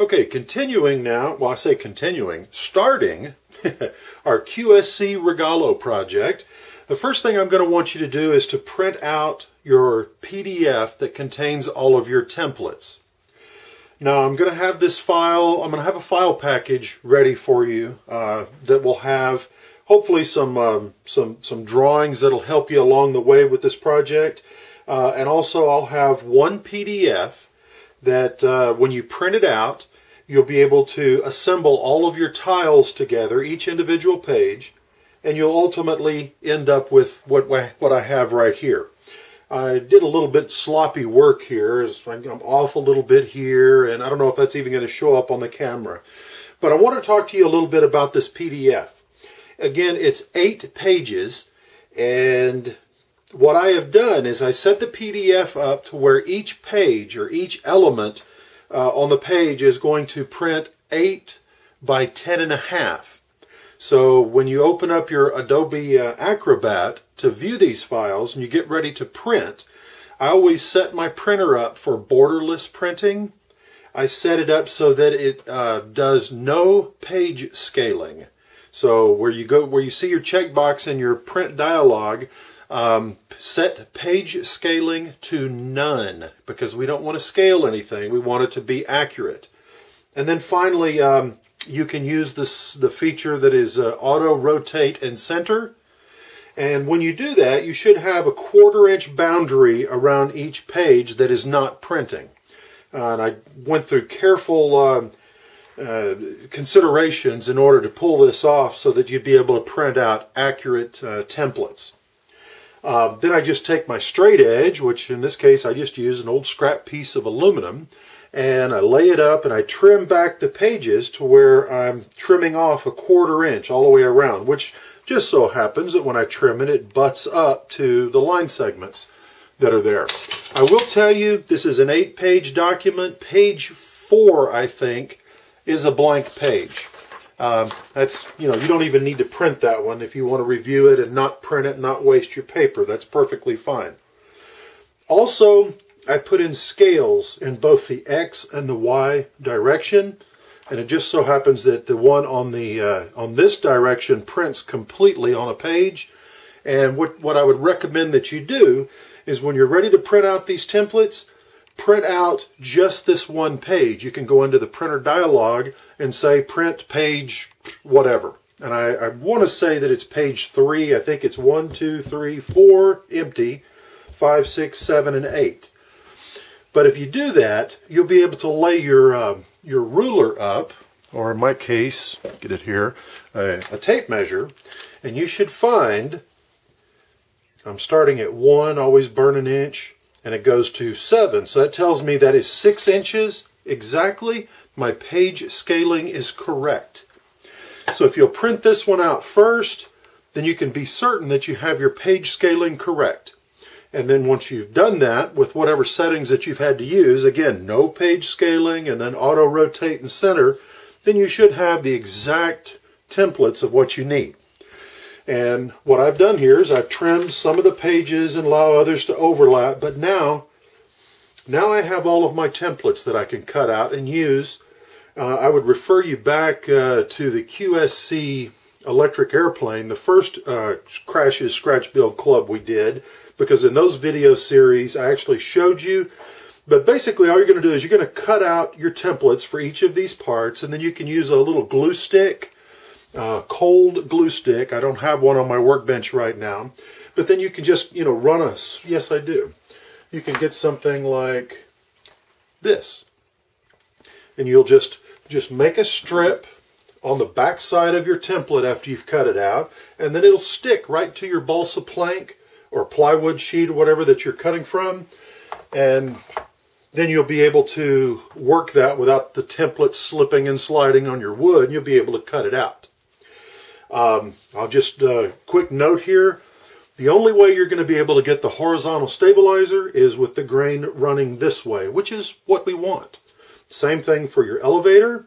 Okay, continuing now, well I say continuing, starting our QSC Rogallo project. The first thing I'm going to want you to do is to print out your PDF that contains all of your templates. Now I'm going to have this file, I'm going to have a file package ready for you uh, that will have hopefully some, um, some, some drawings that'll help you along the way with this project. Uh, and also I'll have one PDF that uh, when you print it out, you'll be able to assemble all of your tiles together, each individual page, and you'll ultimately end up with what, what I have right here. I did a little bit sloppy work here. I'm off a little bit here, and I don't know if that's even going to show up on the camera. But I want to talk to you a little bit about this PDF. Again, it's eight pages, and what I have done is I set the PDF up to where each page or each element uh, on the page is going to print 8 by 10 and a half. So when you open up your Adobe uh, Acrobat to view these files and you get ready to print, I always set my printer up for borderless printing. I set it up so that it uh, does no page scaling. So where you go, where you see your checkbox in your print dialog, um, set page scaling to none because we don't want to scale anything. We want it to be accurate. And then finally, um, you can use this the feature that is uh, auto rotate and center. And when you do that, you should have a quarter inch boundary around each page that is not printing. Uh, and I went through careful uh, uh, considerations in order to pull this off so that you'd be able to print out accurate uh, templates. Um, then I just take my straight edge, which in this case I just use an old scrap piece of aluminum, and I lay it up and I trim back the pages to where I'm trimming off a quarter inch all the way around, which just so happens that when I trim it, it butts up to the line segments that are there. I will tell you, this is an eight-page document. Page four, I think, is a blank page. Um, that's, you know, you don't even need to print that one if you want to review it and not print it, not waste your paper. That's perfectly fine. Also, I put in scales in both the X and the Y direction. And it just so happens that the one on the uh, on this direction prints completely on a page. And what, what I would recommend that you do is when you're ready to print out these templates, print out just this one page. You can go into the printer dialog and say print page whatever. And I, I want to say that it's page three. I think it's one, two, three, four, empty, five, six, seven, and eight. But if you do that, you'll be able to lay your uh, your ruler up, or in my case, get it here, a, a tape measure, and you should find. I'm starting at one, always burn an inch, and it goes to seven. So that tells me that is six inches exactly my page scaling is correct. So if you'll print this one out first, then you can be certain that you have your page scaling correct. And then once you've done that with whatever settings that you've had to use, again, no page scaling and then auto rotate and center, then you should have the exact templates of what you need. And what I've done here is I've trimmed some of the pages and allow others to overlap, but now, now I have all of my templates that I can cut out and use uh, I would refer you back uh, to the QSC electric airplane, the first uh, Crash's Scratch Build Club we did, because in those video series I actually showed you. But basically all you're going to do is you're going to cut out your templates for each of these parts and then you can use a little glue stick, uh, cold glue stick. I don't have one on my workbench right now. But then you can just, you know, run a, yes I do. You can get something like this. And you'll just just make a strip on the back side of your template after you've cut it out, and then it'll stick right to your balsa plank or plywood sheet or whatever that you're cutting from, and then you'll be able to work that without the template slipping and sliding on your wood, and you'll be able to cut it out. Um, I'll just, uh, quick note here, the only way you're going to be able to get the horizontal stabilizer is with the grain running this way, which is what we want. Same thing for your elevator.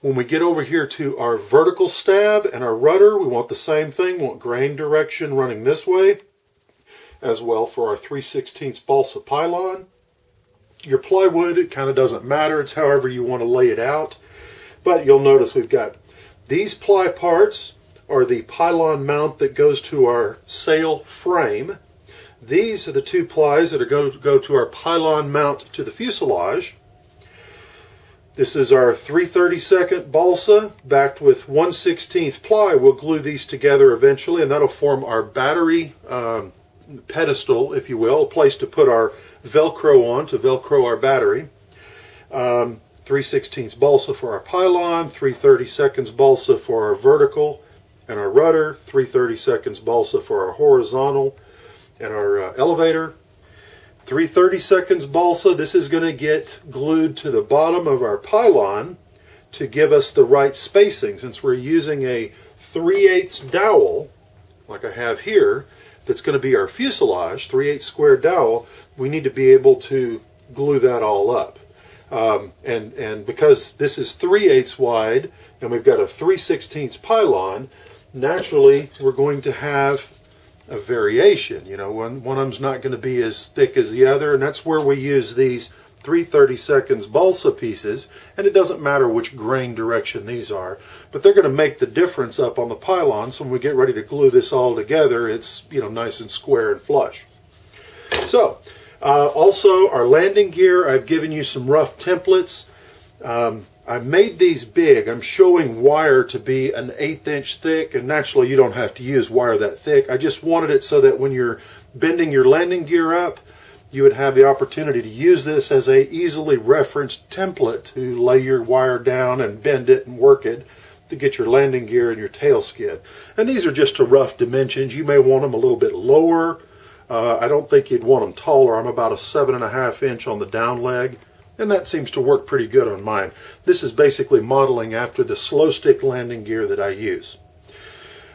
When we get over here to our vertical stab and our rudder, we want the same thing. We want grain direction running this way, as well for our 3 16 balsa pylon. your plywood, it kind of doesn't matter. It's however you want to lay it out. But you'll notice we've got these ply parts are the pylon mount that goes to our sail frame. These are the two plies that are going to go to our pylon mount to the fuselage. This is our 332nd balsa backed with 1 16th ply. We'll glue these together eventually and that'll form our battery um, pedestal, if you will, a place to put our Velcro on to Velcro our battery. Um, 3 16ths balsa for our pylon, 3 32nds balsa for our vertical and our rudder, 3 32nds balsa for our horizontal and our uh, elevator. 3 32nds balsa, this is going to get glued to the bottom of our pylon to give us the right spacing. Since we're using a 3 8 dowel, like I have here, that's going to be our fuselage, 3 8 square dowel, we need to be able to glue that all up. Um, and, and because this is 3 eighths wide and we've got a 3 16ths pylon, naturally we're going to have a variation. You know, one, one of them's not going to be as thick as the other, and that's where we use these 330 seconds balsa pieces, and it doesn't matter which grain direction these are, but they're going to make the difference up on the pylon, so when we get ready to glue this all together, it's, you know, nice and square and flush. So, uh, also our landing gear, I've given you some rough templates. Um, I made these big. I'm showing wire to be an eighth inch thick, and naturally you don't have to use wire that thick. I just wanted it so that when you're bending your landing gear up, you would have the opportunity to use this as a easily referenced template to lay your wire down and bend it and work it to get your landing gear and your tail skid. And these are just to rough dimensions. You may want them a little bit lower. Uh, I don't think you'd want them taller. I'm about a seven and a half inch on the down leg and that seems to work pretty good on mine. This is basically modeling after the slow stick landing gear that I use.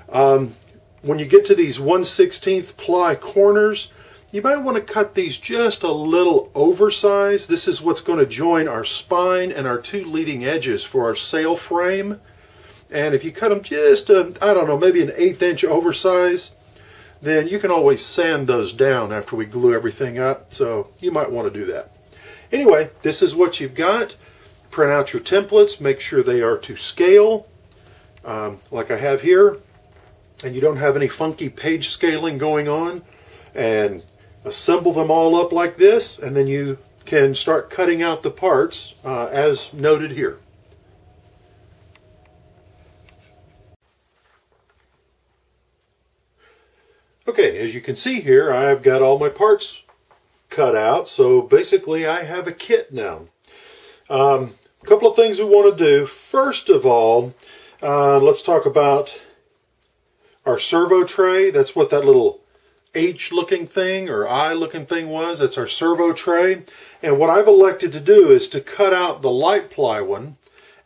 Um, when you get to these 1 16th ply corners, you might want to cut these just a little oversized. This is what's going to join our spine and our two leading edges for our sail frame. And if you cut them just, I don't know, maybe an eighth inch oversize, then you can always sand those down after we glue everything up. So you might want to do that. Anyway, this is what you've got. Print out your templates, make sure they are to scale, um, like I have here, and you don't have any funky page scaling going on, and assemble them all up like this, and then you can start cutting out the parts uh, as noted here. Okay, as you can see here, I've got all my parts cut out. So basically I have a kit now. Um, a couple of things we want to do. First of all, uh, let's talk about our servo tray. That's what that little H looking thing or I looking thing was. That's our servo tray. And what I've elected to do is to cut out the light ply one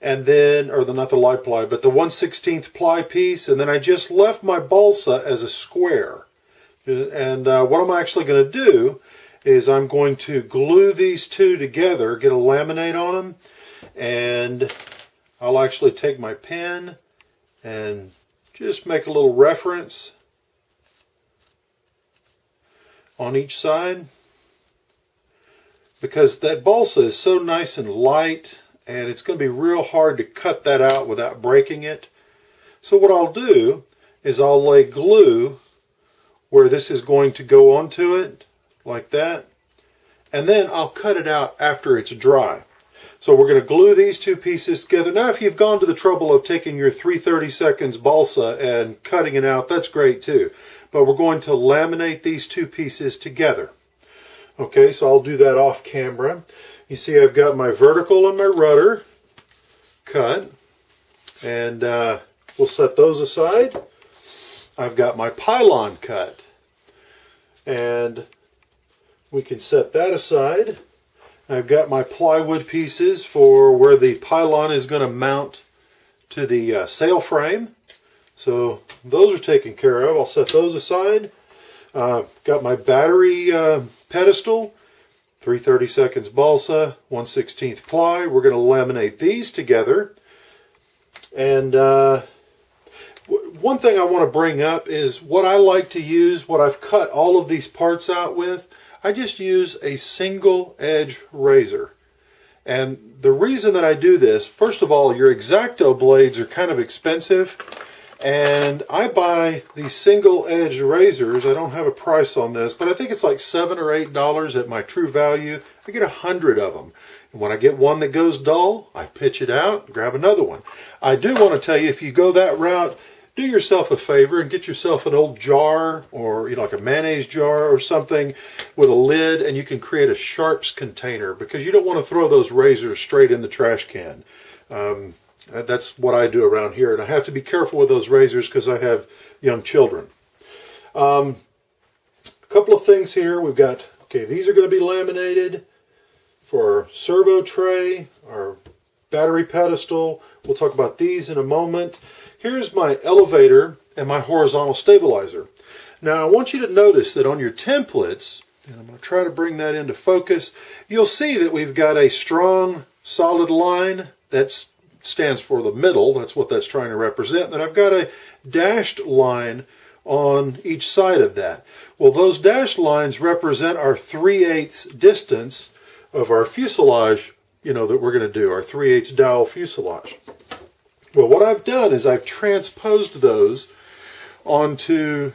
and then, or the not the light ply, but the 1 16th ply piece. And then I just left my balsa as a square. And uh, what I'm actually going to do is I'm going to glue these two together, get a laminate on them, and I'll actually take my pen and just make a little reference on each side because that balsa is so nice and light and it's going to be real hard to cut that out without breaking it. So what I'll do is I'll lay glue where this is going to go onto it like that. And then I'll cut it out after it's dry. So we're going to glue these two pieces together. Now if you've gone to the trouble of taking your 330 seconds balsa and cutting it out, that's great too. But we're going to laminate these two pieces together. Okay, so I'll do that off camera. You see I've got my vertical and my rudder cut. And uh, we'll set those aside. I've got my pylon cut. And we can set that aside. I've got my plywood pieces for where the pylon is going to mount to the uh, sail frame. So those are taken care of. I'll set those aside. Uh, got my battery uh, pedestal, 330 seconds balsa, 1 16th ply. We're going to laminate these together. And uh, one thing I want to bring up is what I like to use, what I've cut all of these parts out with. I just use a single edge razor. And the reason that I do this, first of all, your X-Acto blades are kind of expensive. And I buy these single edge razors. I don't have a price on this, but I think it's like seven or eight dollars at my true value. I get a hundred of them. And when I get one that goes dull, I pitch it out, grab another one. I do want to tell you, if you go that route, do yourself a favor and get yourself an old jar or you know like a mayonnaise jar or something with a lid and you can create a sharps container because you don't want to throw those razors straight in the trash can. Um, that's what I do around here and I have to be careful with those razors because I have young children. Um, a couple of things here. We've got, okay, these are going to be laminated for our servo tray, our battery pedestal. We'll talk about these in a moment. Here's my elevator and my horizontal stabilizer. Now I want you to notice that on your templates, and I'm going to try to bring that into focus, you'll see that we've got a strong solid line that stands for the middle, that's what that's trying to represent, and I've got a dashed line on each side of that. Well those dashed lines represent our 3 eighths distance of our fuselage, you know, that we're going to do, our 3 eighths dowel fuselage. Well, what I've done is I've transposed those onto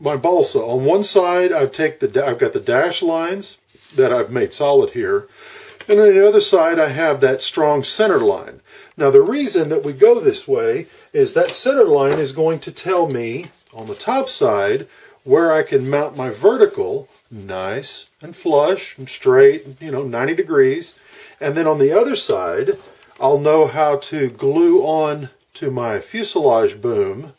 my balsa. On one side, I've take the I've got the dash lines that I've made solid here, and on the other side, I have that strong center line. Now, the reason that we go this way is that center line is going to tell me on the top side where I can mount my vertical nice and flush and straight, you know, 90 degrees. And then on the other side, I'll know how to glue on to my fuselage boom,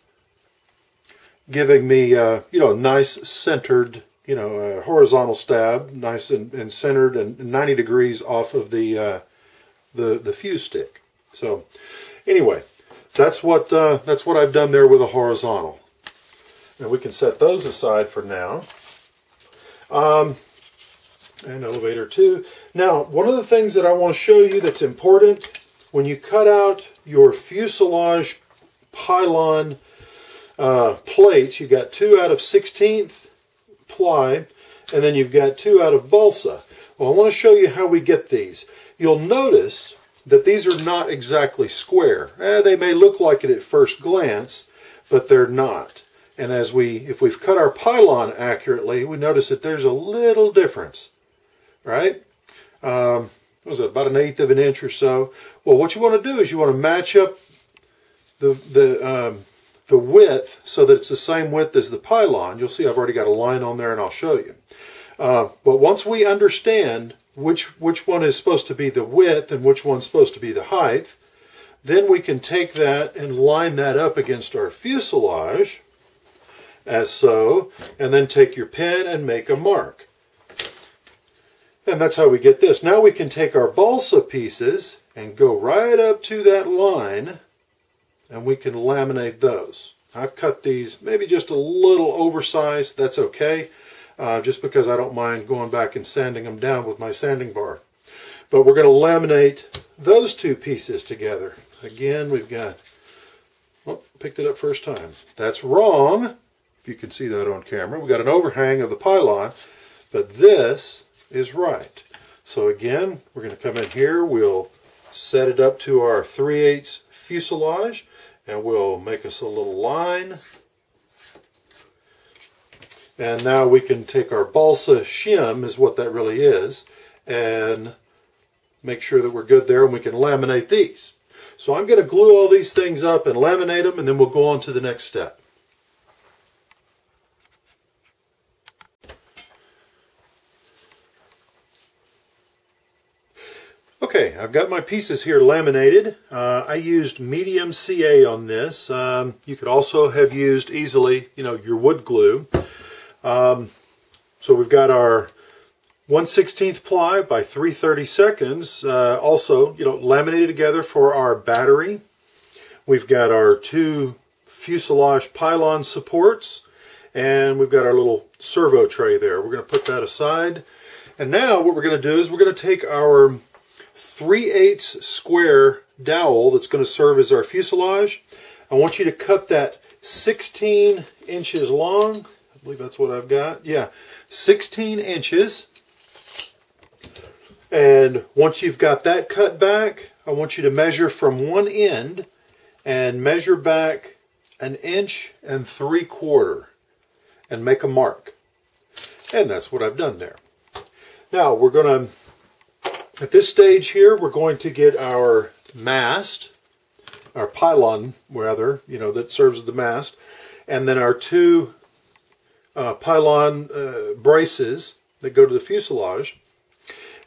giving me, uh, you know, a nice centered, you know, uh, horizontal stab, nice and, and, centered and 90 degrees off of the, uh, the, the fuse stick. So anyway, that's what, uh, that's what I've done there with a horizontal. And we can set those aside for now. Um, and elevator two. Now, one of the things that I want to show you that's important when you cut out your fuselage pylon uh, plates, you've got two out of 16th ply, and then you've got two out of balsa. Well, I want to show you how we get these. You'll notice that these are not exactly square. Eh, they may look like it at first glance, but they're not. And as we, if we've cut our pylon accurately, we notice that there's a little difference, right? Um, was it, about an eighth of an inch or so. Well, what you want to do is you want to match up the, the, um, the width so that it's the same width as the pylon. You'll see I've already got a line on there and I'll show you. Uh, but once we understand which, which one is supposed to be the width and which one's supposed to be the height, then we can take that and line that up against our fuselage, as so, and then take your pen and make a mark. And that's how we get this. Now we can take our balsa pieces and go right up to that line and we can laminate those. I've cut these maybe just a little oversized. That's okay. Uh, just because I don't mind going back and sanding them down with my sanding bar. But we're going to laminate those two pieces together. Again, we've got, oh, picked it up first time. That's wrong, if you can see that on camera. We've got an overhang of the pylon, but this is right. So again, we're going to come in here, we'll set it up to our 3 8 fuselage, and we'll make us a little line. And now we can take our balsa shim, is what that really is, and make sure that we're good there, and we can laminate these. So I'm going to glue all these things up and laminate them, and then we'll go on to the next step. I've got my pieces here laminated. Uh, I used medium CA on this. Um, you could also have used easily, you know, your wood glue. Um, so we've got our 1 16th ply by 330 seconds, uh, also, you know, laminated together for our battery. We've got our two fuselage pylon supports, and we've got our little servo tray there. We're going to put that aside. And now what we're going to do is we're going to take our 3 8 square dowel that's going to serve as our fuselage. I want you to cut that 16 inches long I believe that's what I've got. Yeah, 16 inches. And once you've got that cut back, I want you to measure from one end and measure back an inch and three quarter and make a mark. And that's what I've done there. Now we're going to, at this stage here, we're going to get our mast, our pylon rather, you know, that serves as the mast, and then our two uh, pylon uh, braces that go to the fuselage.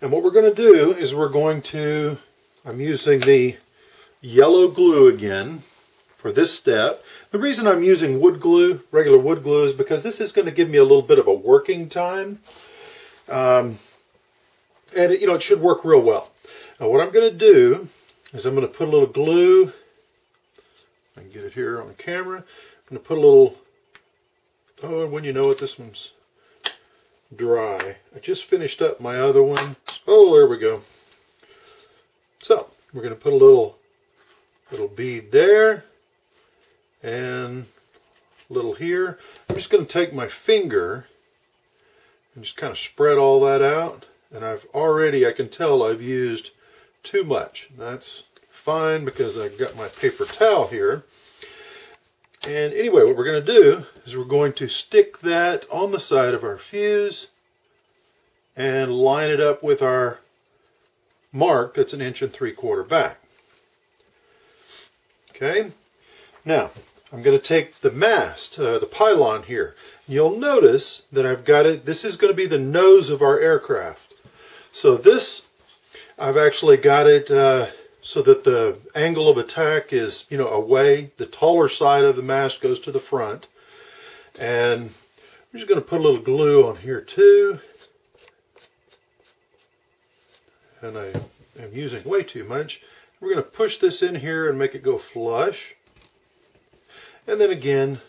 And what we're going to do is we're going to, I'm using the yellow glue again for this step. The reason I'm using wood glue, regular wood glue, is because this is going to give me a little bit of a working time. Um, and it, you know, it should work real well. Now what I'm going to do is I'm going to put a little glue, I can get it here on the camera, I'm going to put a little, oh, and when you know it, this one's dry. I just finished up my other one. Oh, there we go. So, we're going to put a little, little bead there, and a little here. I'm just going to take my finger and just kind of spread all that out. And I've already, I can tell I've used too much. That's fine because I've got my paper towel here. And anyway, what we're going to do is we're going to stick that on the side of our fuse and line it up with our mark that's an inch and three quarter back. Okay, now I'm going to take the mast, uh, the pylon here. You'll notice that I've got it, this is going to be the nose of our aircraft. So this, I've actually got it uh, so that the angle of attack is, you know, away. The taller side of the mast goes to the front. And I'm just going to put a little glue on here too. And I am using way too much. We're going to push this in here and make it go flush. And then again,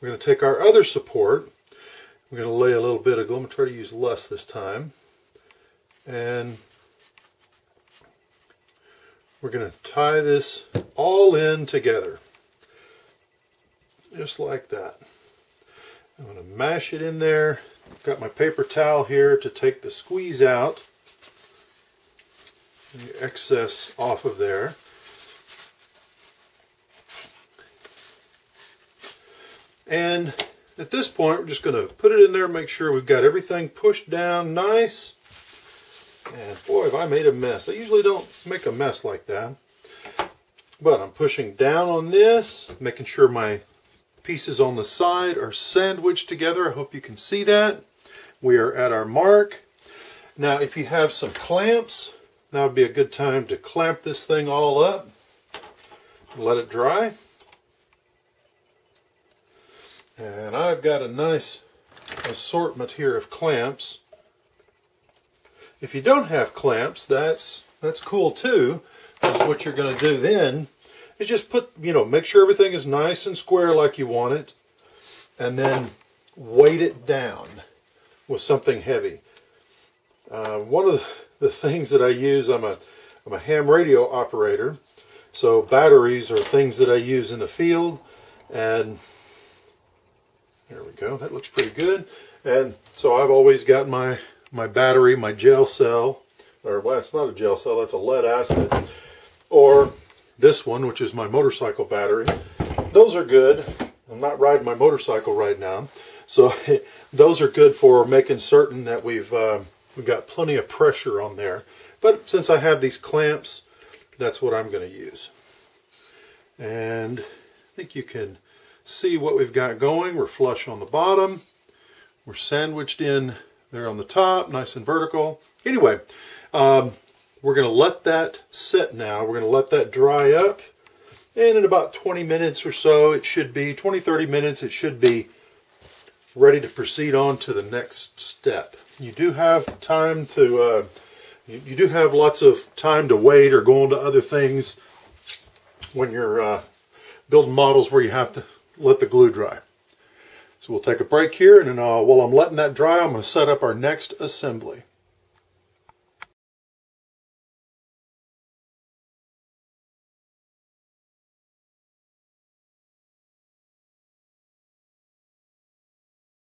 we're going to take our other support. We're going to lay a little bit of glue. I'm going to try to use less this time. And we're going to tie this all in together. Just like that. I'm going to mash it in there. Got my paper towel here to take the squeeze out. The excess off of there. And at this point, we're just going to put it in there, make sure we've got everything pushed down nice. And boy, have I made a mess. I usually don't make a mess like that. But I'm pushing down on this, making sure my pieces on the side are sandwiched together. I hope you can see that. We are at our mark. Now, if you have some clamps, now would be a good time to clamp this thing all up. Let it dry. And I've got a nice assortment here of clamps. If you don't have clamps, that's that's cool too. Because what you're going to do then is just put, you know, make sure everything is nice and square like you want it. And then weight it down with something heavy. Uh, one of the things that I use, I'm a, I'm a ham radio operator. So batteries are things that I use in the field. And there we go. That looks pretty good. And so I've always got my, my battery, my gel cell, or well, it's not a gel cell, that's a lead acid, or this one, which is my motorcycle battery. Those are good. I'm not riding my motorcycle right now. So those are good for making certain that we've, uh, we've got plenty of pressure on there. But since I have these clamps, that's what I'm going to use. And I think you can see what we've got going. We're flush on the bottom. We're sandwiched in there on the top, nice and vertical. Anyway, um, we're going to let that sit now. We're going to let that dry up. And in about 20 minutes or so, it should be, 20, 30 minutes, it should be ready to proceed on to the next step. You do have time to, uh, you, you, do have lots of time to wait or go on to other things when you're uh, building models where you have to let the glue dry. So we'll take a break here and then uh, while I'm letting that dry, I'm going to set up our next assembly.